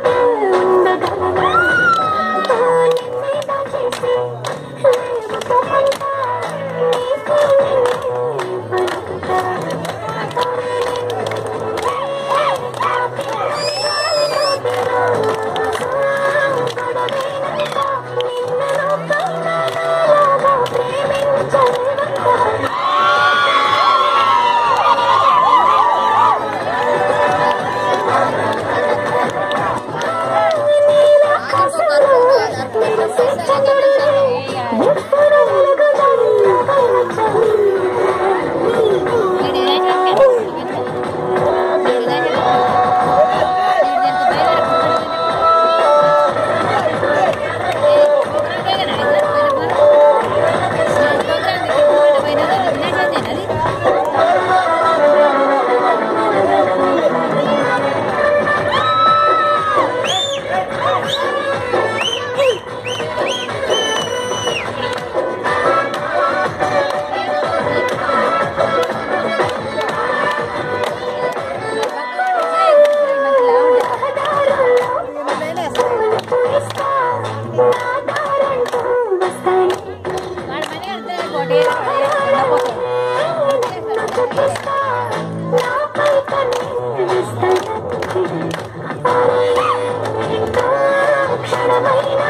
Bye. క్షణమైన